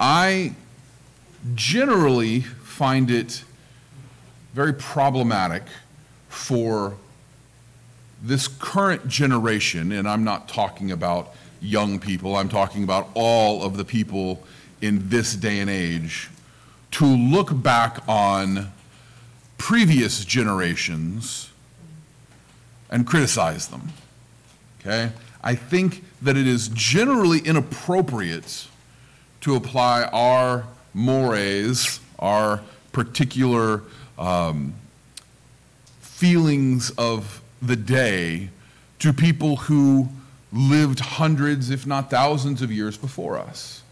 I generally find it very problematic for this current generation, and I'm not talking about young people, I'm talking about all of the people in this day and age, to look back on previous generations and criticize them. Okay? I think that it is generally inappropriate to apply our mores, our particular um, feelings of the day to people who lived hundreds, if not thousands, of years before us.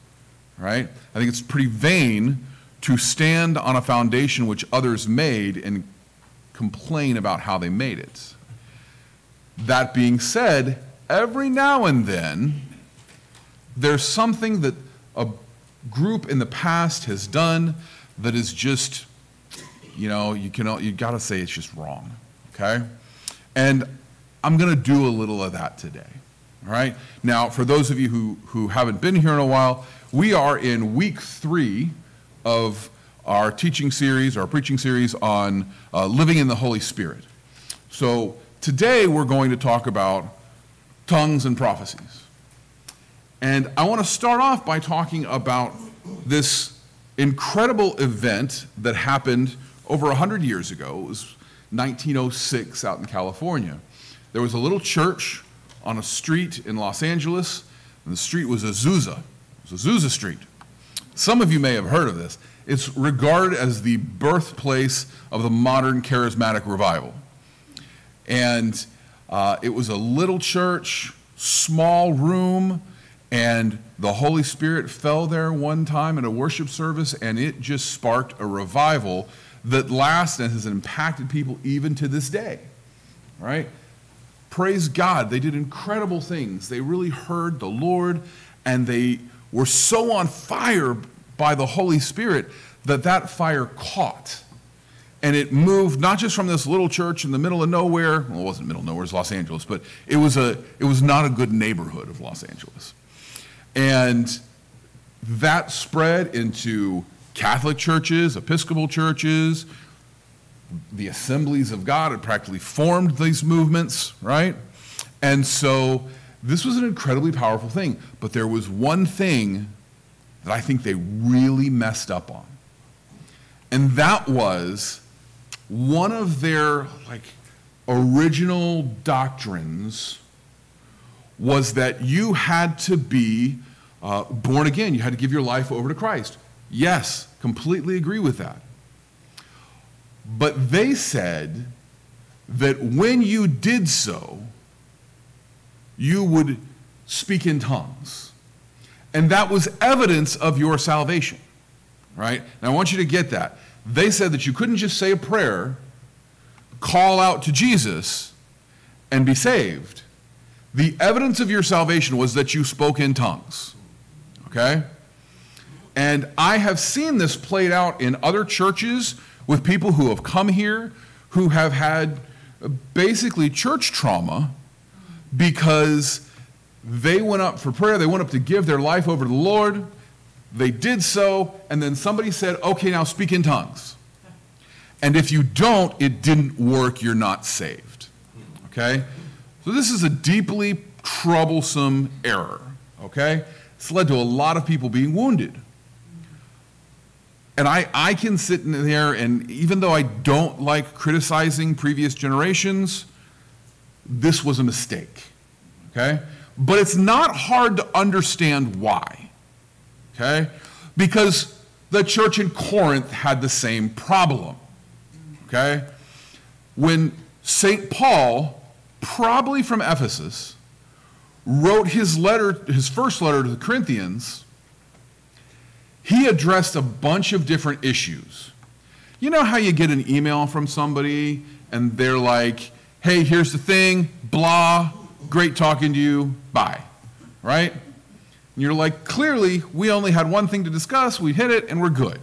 Right? I think it's pretty vain to stand on a foundation which others made and complain about how they made it. That being said, every now and then, there's something that a group in the past has done that is just, you know, you can you got to say it's just wrong, okay? And I'm to do a little of that today. All right? Now, for those of you who, who haven't been here in a while, we are in week three of our teaching series, our preaching series on uh, living in the Holy Spirit. So today we're going to talk about tongues and prophecies. And I want to start off by talking about this incredible event that happened over 100 years ago. It was 1906 out in California. There was a little church on a street in Los Angeles, and the street was Azusa. It was Azusa Street. Some of you may have heard of this. It's regarded as the birthplace of the modern charismatic revival. And uh, it was a little church, small room, and the Holy Spirit fell there one time in a worship service, and it just sparked a revival that lasts and has impacted people even to this day. Right? Praise God, they did incredible things. They really heard the Lord, and they were so on fire by the Holy Spirit that that fire caught and it moved not just from this little church in the middle of nowhere. Well, it wasn't middle of nowhere; it was Los Angeles, but it was a it was not a good neighborhood of Los Angeles, and that spread into Catholic churches, Episcopal churches. The assemblies of God had practically formed these movements, right? And so this was an incredibly powerful thing. But there was one thing that I think they really messed up on. And that was one of their like original doctrines was that you had to be uh, born again. You had to give your life over to Christ. Yes, completely agree with that. But they said that when you did so, you would speak in tongues. And that was evidence of your salvation, right? And I want you to get that. They said that you couldn't just say a prayer, call out to Jesus, and be saved. The evidence of your salvation was that you spoke in tongues. Okay? And I have seen this played out in other churches with people who have come here who have had uh, basically church trauma because they went up for prayer, they went up to give their life over to the Lord, they did so, and then somebody said, okay, now speak in tongues. And if you don't, it didn't work, you're not saved. Okay? So this is a deeply troublesome error. Okay? It's led to a lot of people being wounded. And I, I can sit in there, and even though I don't like criticizing previous generations, this was a mistake. Okay? But it's not hard to understand why okay? Because the church in Corinth had the same problem, okay? When St. Paul, probably from Ephesus, wrote his letter, his first letter to the Corinthians, he addressed a bunch of different issues. You know how you get an email from somebody and they're like, hey, here's the thing, blah, great talking to you, bye, right? And you're like, clearly, we only had one thing to discuss, we hit it, and we're good.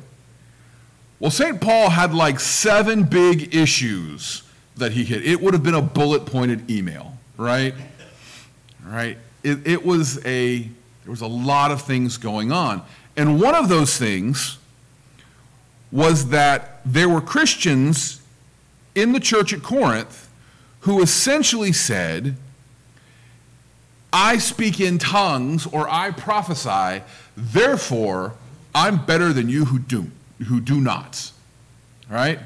Well, St. Paul had like seven big issues that he hit. It would have been a bullet pointed email, right? Right? It, it was a, there was a lot of things going on. And one of those things was that there were Christians in the church at Corinth who essentially said, I speak in tongues or I prophesy, therefore I'm better than you who do, who do not. Right?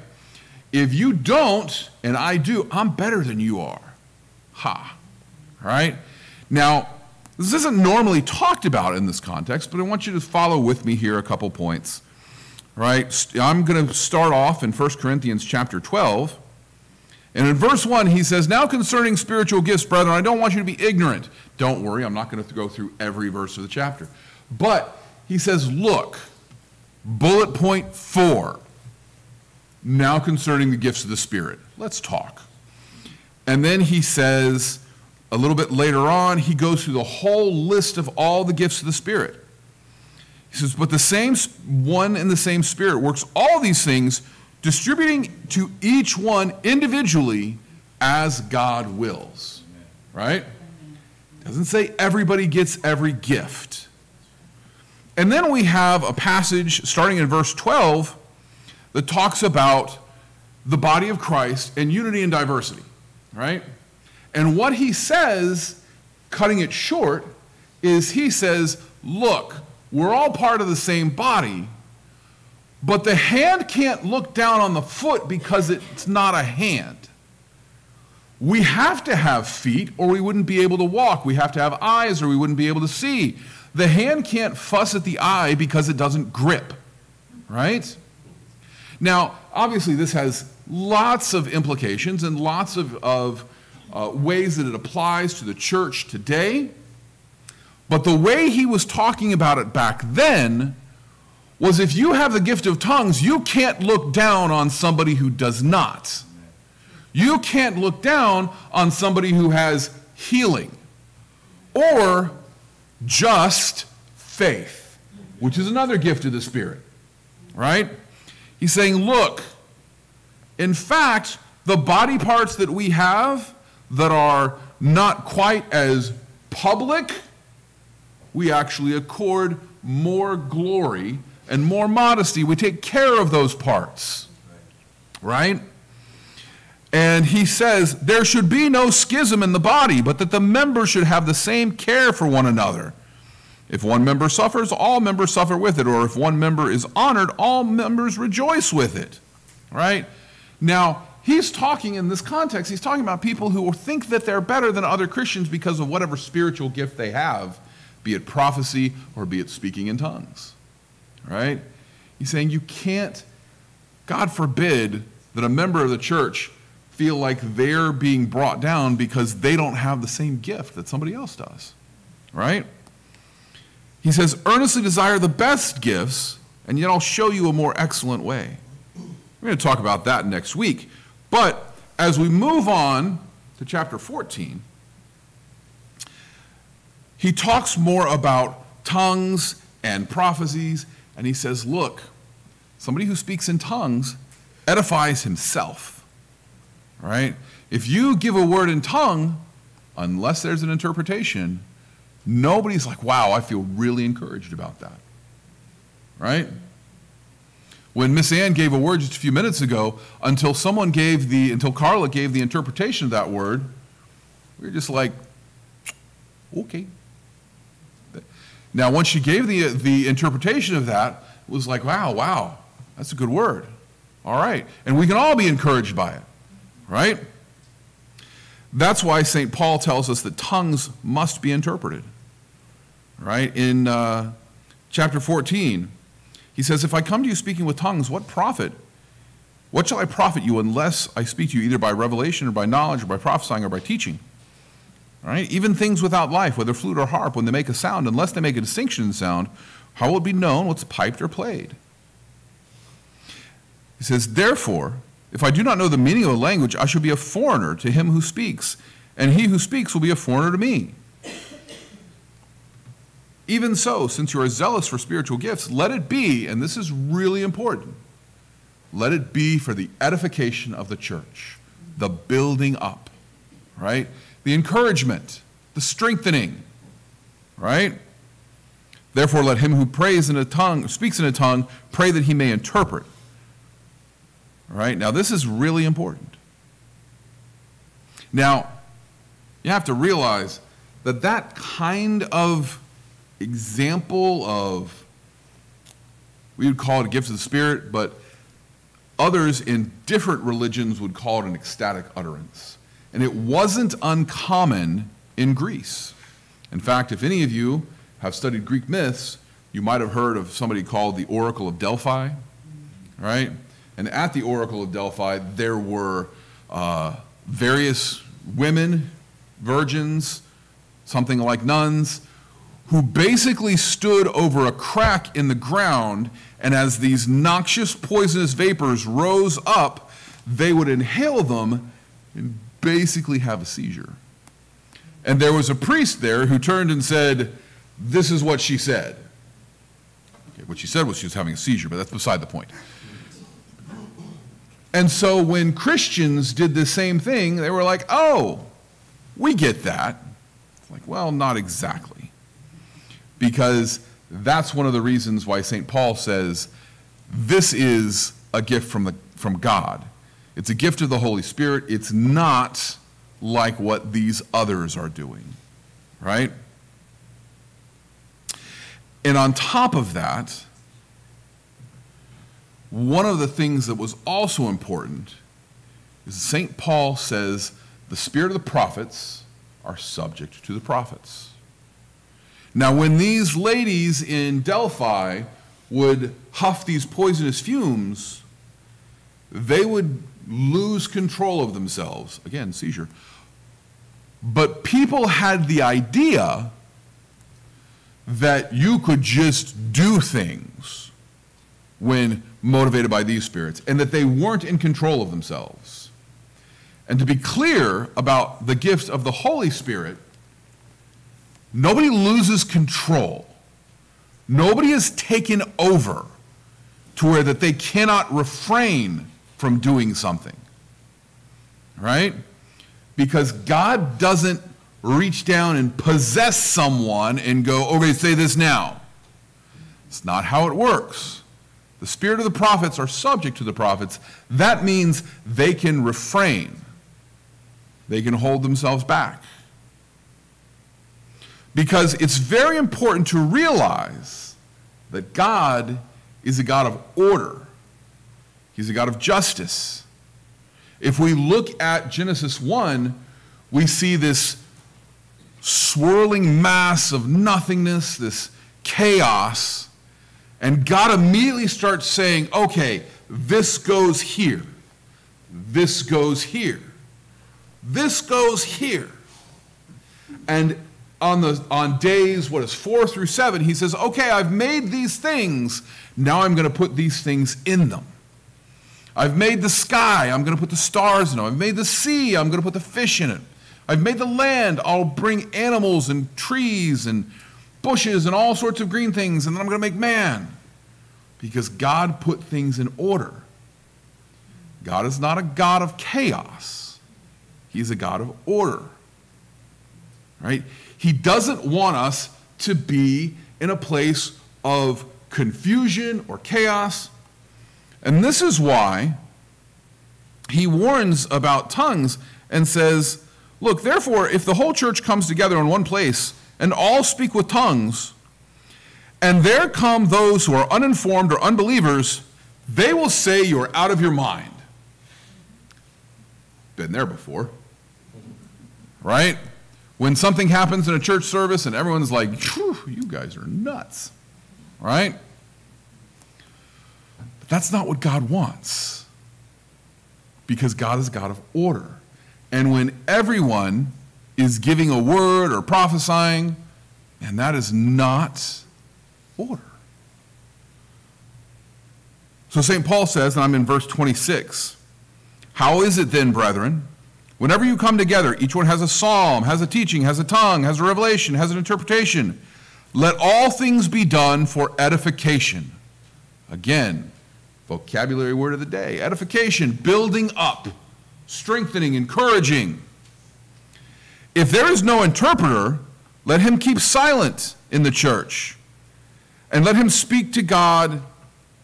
If you don't and I do, I'm better than you are. Ha. Right? Now, this isn't normally talked about in this context, but I want you to follow with me here a couple points. Right? I'm going to start off in 1 Corinthians chapter 12. And in verse 1, he says, Now concerning spiritual gifts, brethren, I don't want you to be ignorant. Don't worry, I'm not going to go through every verse of the chapter. But he says, Look, bullet point four. Now concerning the gifts of the Spirit. Let's talk. And then he says, a little bit later on, he goes through the whole list of all the gifts of the Spirit. He says, But the same one and the same Spirit works all these things, distributing to each one individually as God wills. Right? Doesn't say everybody gets every gift. And then we have a passage starting in verse 12 that talks about the body of Christ and unity and diversity, right? And what he says, cutting it short, is he says, look, we're all part of the same body, but the hand can't look down on the foot because it's not a hand. We have to have feet or we wouldn't be able to walk. We have to have eyes or we wouldn't be able to see. The hand can't fuss at the eye because it doesn't grip, right? Now, obviously, this has lots of implications and lots of, of uh, ways that it applies to the church today. But the way he was talking about it back then was if you have the gift of tongues, you can't look down on somebody who does not. You can't look down on somebody who has healing or just faith, which is another gift of the Spirit, right? He's saying, look, in fact, the body parts that we have that are not quite as public, we actually accord more glory and more modesty. We take care of those parts, right? And he says there should be no schism in the body, but that the members should have the same care for one another. If one member suffers, all members suffer with it. Or if one member is honored, all members rejoice with it. Right? Now, he's talking in this context, he's talking about people who think that they're better than other Christians because of whatever spiritual gift they have, be it prophecy or be it speaking in tongues. Right? He's saying you can't, God forbid, that a member of the church feel like they're being brought down because they don't have the same gift that somebody else does. Right? He says, earnestly desire the best gifts, and yet I'll show you a more excellent way. We're going to talk about that next week. But as we move on to chapter 14, he talks more about tongues and prophecies, and he says, Look, somebody who speaks in tongues edifies himself. Right? If you give a word in tongue, unless there's an interpretation, Nobody's like, wow, I feel really encouraged about that. Right? When Miss Ann gave a word just a few minutes ago, until someone gave the, until Carla gave the interpretation of that word, we were just like, okay. Now, once she gave the, the interpretation of that, it was like, wow, wow, that's a good word. All right. And we can all be encouraged by it, right? That's why St. Paul tells us that tongues must be interpreted right? In uh, chapter 14, he says, If I come to you speaking with tongues, what profit? What shall I profit you unless I speak to you either by revelation or by knowledge or by prophesying or by teaching? Right? Even things without life, whether flute or harp, when they make a sound, unless they make a distinction in sound, how will it be known what's piped or played? He says, Therefore, if I do not know the meaning of a language, I shall be a foreigner to him who speaks, and he who speaks will be a foreigner to me. Even so, since you are zealous for spiritual gifts, let it be, and this is really important, let it be for the edification of the church, the building up, right? The encouragement, the strengthening, right? Therefore, let him who prays in a tongue, speaks in a tongue, pray that he may interpret. Right? Now, this is really important. Now, you have to realize that that kind of example of, we would call it a gift of the Spirit, but others in different religions would call it an ecstatic utterance. And it wasn't uncommon in Greece. In fact, if any of you have studied Greek myths, you might have heard of somebody called the Oracle of Delphi, right? And at the Oracle of Delphi, there were uh, various women, virgins, something like nuns, who basically stood over a crack in the ground, and as these noxious, poisonous vapors rose up, they would inhale them and basically have a seizure. And there was a priest there who turned and said, This is what she said. Okay, what she said was she was having a seizure, but that's beside the point. And so when Christians did the same thing, they were like, Oh, we get that. It's Like, well, not exactly. Because that's one of the reasons why St. Paul says this is a gift from, the, from God. It's a gift of the Holy Spirit. It's not like what these others are doing, right? And on top of that, one of the things that was also important is St. Paul says the spirit of the prophets are subject to the prophets. Now, when these ladies in Delphi would huff these poisonous fumes, they would lose control of themselves. Again, seizure. But people had the idea that you could just do things when motivated by these spirits and that they weren't in control of themselves. And to be clear about the gift of the Holy Spirit, nobody loses control. Nobody is taken over to where that they cannot refrain from doing something. Right? Because God doesn't reach down and possess someone and go, okay, say this now. It's not how it works. The spirit of the prophets are subject to the prophets. That means they can refrain. They can hold themselves back. Because it's very important to realize that God is a God of order. He's a God of justice. If we look at Genesis 1, we see this swirling mass of nothingness, this chaos, and God immediately starts saying, okay, this goes here, this goes here, this goes here. And on, the, on days, what is four through seven, he says, okay, I've made these things, now I'm going to put these things in them. I've made the sky, I'm going to put the stars in it. I've made the sea, I'm going to put the fish in it. I've made the land, I'll bring animals and trees and bushes and all sorts of green things, and then I'm going to make man. Because God put things in order. God is not a God of chaos, He's a God of order. Right? He doesn't want us to be in a place of confusion or chaos. And this is why he warns about tongues and says, Look, therefore, if the whole church comes together in one place and all speak with tongues, and there come those who are uninformed or unbelievers, they will say you're out of your mind. Been there before. Right? When something happens in a church service and everyone's like, you guys are nuts. Right? But that's not what God wants. Because God is God of order. And when everyone is giving a word or prophesying, and that is not order. So St. Paul says, and I'm in verse 26, How is it then, brethren? Whenever you come together, each one has a psalm, has a teaching, has a tongue, has a revelation, has an interpretation. Let all things be done for edification. Again, vocabulary word of the day edification, building up strengthening, encouraging. If there is no interpreter, let him keep silent in the church, and let him speak to God,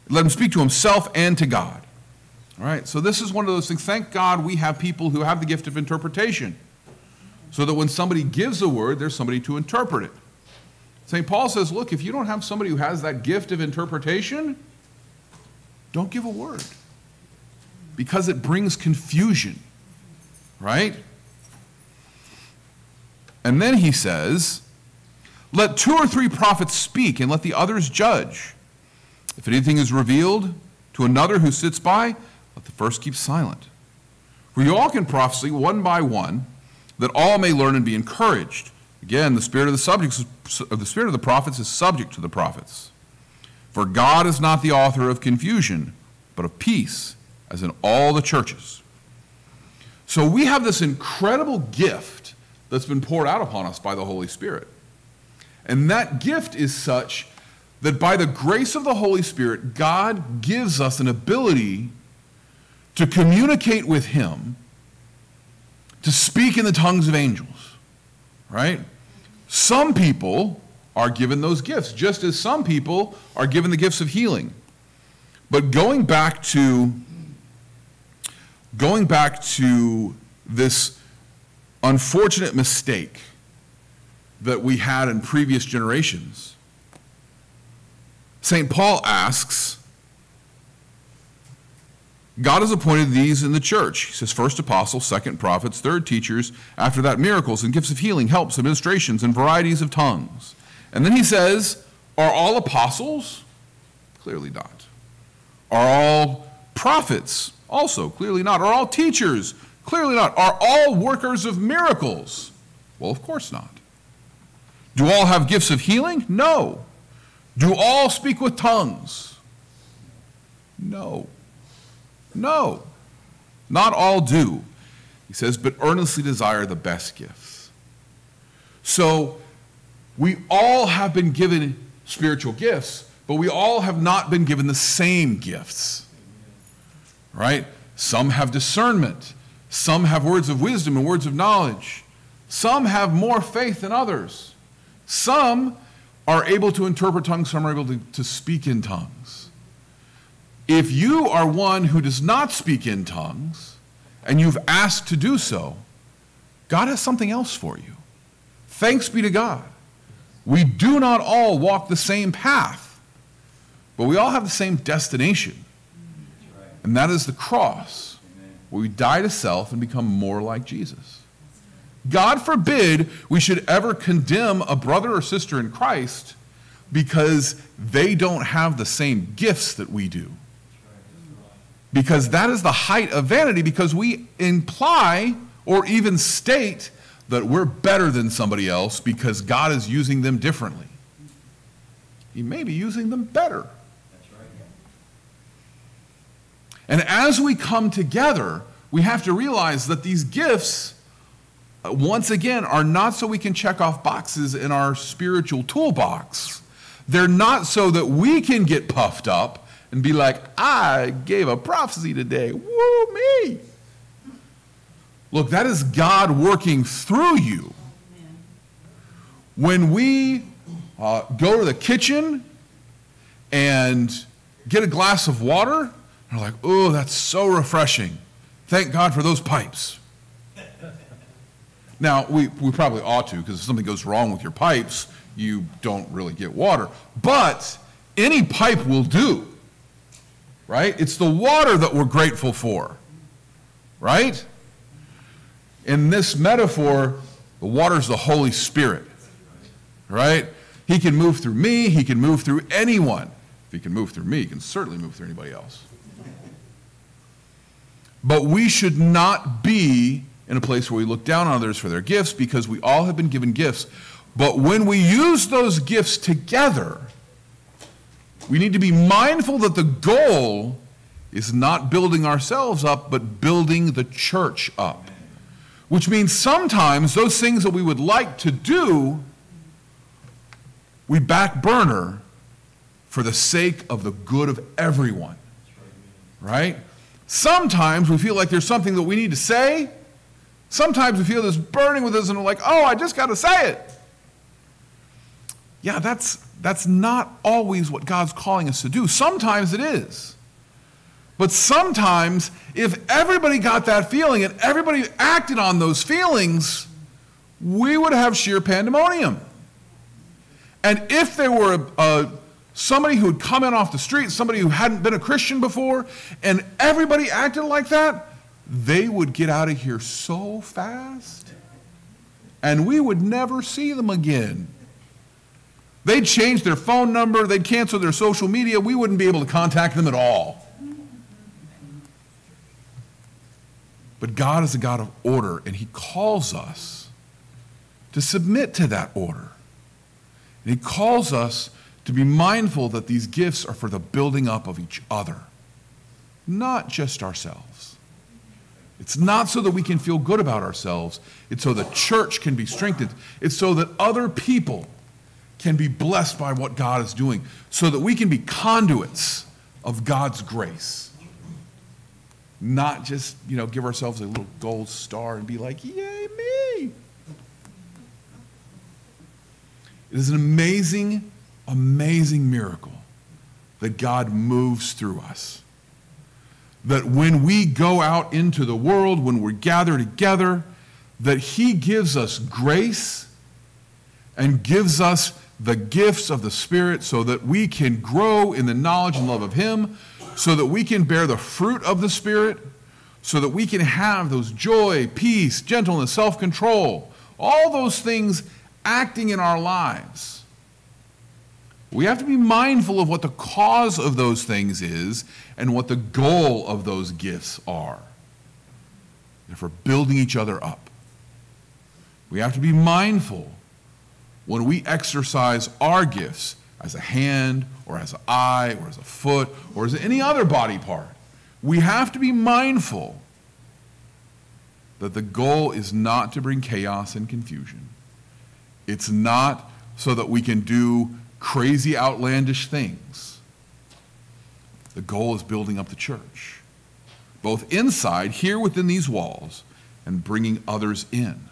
let him speak to himself and to God. All right, so this is one of those things. Thank God we have people who have the gift of interpretation, so that when somebody gives a word, there's somebody to interpret it. St. Paul says, look, if you don't have somebody who has that gift of interpretation, don't give a word because it brings confusion, right? And then he says, let two or three prophets speak and let the others judge. If anything is revealed to another who sits by, first keep silent. For you all can prophesy one by one, that all may learn and be encouraged. Again, the spirit of the subjects of the spirit of the prophets is subject to the prophets. For God is not the author of confusion, but of peace, as in all the churches. So we have this incredible gift that's been poured out upon us by the Holy Spirit. And that gift is such that by the grace of the Holy Spirit, God gives us an ability to communicate with Him, to speak in the tongues of angels, right? Some people are given those gifts, just as some people are given the gifts of healing. But going back to going back to this unfortunate mistake that we had in previous generations, St. Paul asks, God has appointed these in the church. He says, first apostles, second prophets, third teachers, after that miracles and gifts of healing, helps, administrations, and varieties of tongues. And then he says, Are all apostles? Clearly not. Are all prophets? Also, clearly not. Are all teachers? Clearly not. Are all workers of miracles? Well, of course not. Do all have gifts of healing? No. Do all speak with tongues? No. No. Not all do. He says, but earnestly desire the best gifts. So we all have been given spiritual gifts, but we all have not been given the same gifts. Right? Some have discernment. Some have words of wisdom and words of knowledge. Some have more faith than others. Some are able to interpret tongues, some are able to, to speak in tongues. If you are one who does not speak in tongues and you've asked to do so, God has something else for you. Thanks be to God. We do not all walk the same path, but we all have the same destination. And that is the cross, where we die to self and become more like Jesus. God forbid we should ever condemn a brother or sister in Christ because they don't have the same gifts that we do. Because that is the height of vanity, because we imply or even state that we're better than somebody else because God is using them differently. He may be using them better. And as we come together, we have to realize that these gifts, uh, once again, are not so we can check off boxes in our spiritual toolbox. They're not so that we can get puffed up and be like, I gave a prophecy today. Woo me. Look, that is God working through you. When we uh, go to the kitchen and get a glass of water, we're like, oh, that's so refreshing. Thank God for those pipes. Now, we, we probably ought to, because if something goes wrong with your pipes, you don't really get water. But any pipe will do, right? It's the water that we're grateful for, right? In this metaphor, the water is the Holy Spirit, right? He can move through me, he can move through anyone. If he can move through me, he can certainly move through anybody else. But we should not be in a place where we look down on others for their gifts because we all have been given gifts. But when we use those gifts together, we need to be mindful that the goal is not building ourselves up, but building the church up. Which means sometimes those things that we would like to do, we back burner for the sake of the good of everyone. Right? Sometimes we feel like there's something that we need to say. Sometimes we feel this burning with us and we're like, oh, I just got to say it. Yeah, that's, That's not always what God's calling us to do. Sometimes it is. But sometimes, if everybody got that feeling and everybody acted on those feelings, we would have sheer pandemonium. And if there were a, a, somebody who had come in off the street, somebody who hadn't been a Christian before, and everybody acted like that, they would get out of here so fast, and we would never see them again. They'd change their phone number, they'd cancel their social media, we wouldn't be able to contact them at all. But God is a God of order, and He calls us to submit to that order. And He calls us to be mindful that these gifts are for the building up of each other, not just ourselves. It's not so that we can feel good about ourselves, it's so the church can be strengthened, it's so that other people can be blessed by what God is doing, so that we can be conduits of God's grace not just, you know, give ourselves a little gold star and be like, yay, me. It is an amazing, amazing miracle that God moves through us. That when we go out into the world, when we're gathered together, that He gives us grace and gives us the gifts of the Spirit so that we can grow in the knowledge and love of Him, so that we can bear the fruit of the Spirit, so that we can have those joy, peace, gentleness, self control, all those things acting in our lives. We have to be mindful of what the cause of those things is and what the goal of those gifts are. If we're building each other up, we have to be mindful when we exercise our gifts as a hand or as an eye or as a foot or as any other body part. We have to be mindful that the goal is not to bring chaos and confusion. It's not so that we can do crazy, outlandish things. The goal is building up the church, both inside, here within these walls, and bringing others in.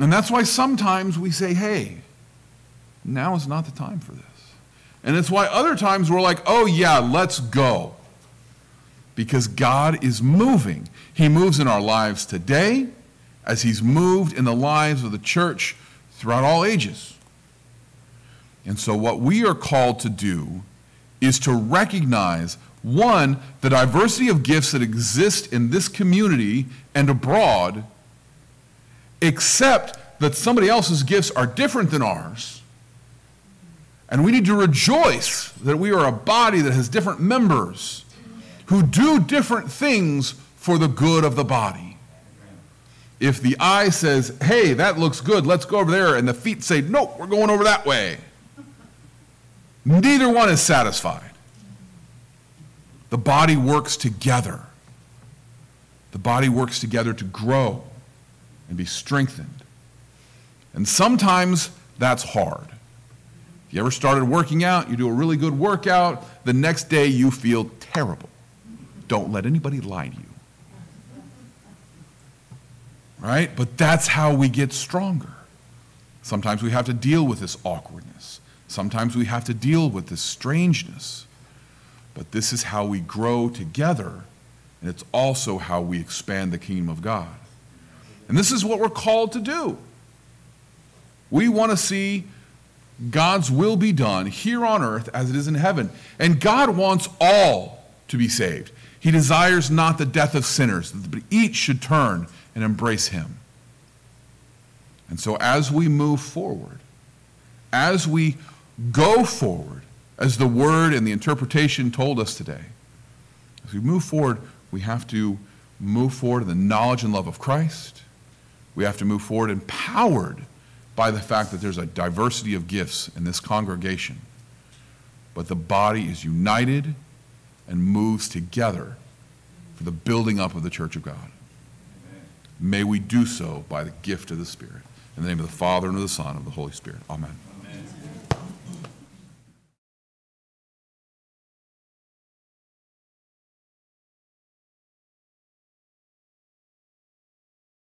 And that's why sometimes we say, hey, now is not the time for this. And it's why other times we're like, oh, yeah, let's go. Because God is moving. He moves in our lives today as He's moved in the lives of the church throughout all ages. And so, what we are called to do is to recognize one, the diversity of gifts that exist in this community and abroad, except that somebody else's gifts are different than ours and we need to rejoice that we are a body that has different members who do different things for the good of the body. If the eye says, hey, that looks good, let's go over there, and the feet say, nope, we're going over that way, neither one is satisfied. The body works together. The body works together to grow and be strengthened. And sometimes that's hard. If you ever started working out? You do a really good workout, the next day you feel terrible. Don't let anybody lie to you. Right? But that's how we get stronger. Sometimes we have to deal with this awkwardness. Sometimes we have to deal with this strangeness. But this is how we grow together, and it's also how we expand the kingdom of God. And this is what we're called to do. We want to see God's will be done here on earth as it is in heaven. And God wants all to be saved. He desires not the death of sinners, but each should turn and embrace him. And so as we move forward, as we go forward, as the word and the interpretation told us today, as we move forward, we have to move forward in the knowledge and love of Christ. We have to move forward empowered by the fact that there's a diversity of gifts in this congregation, but the body is united and moves together for the building up of the church of God. Amen. May we do so by the gift of the Spirit. In the name of the Father, and of the Son, and of the Holy Spirit. Amen.